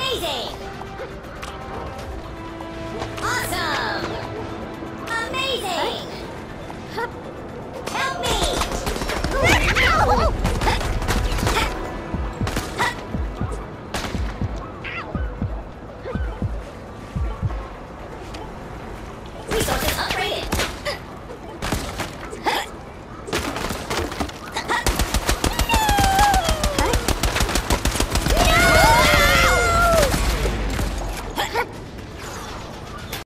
Amazing! Awesome! Amazing! Huh?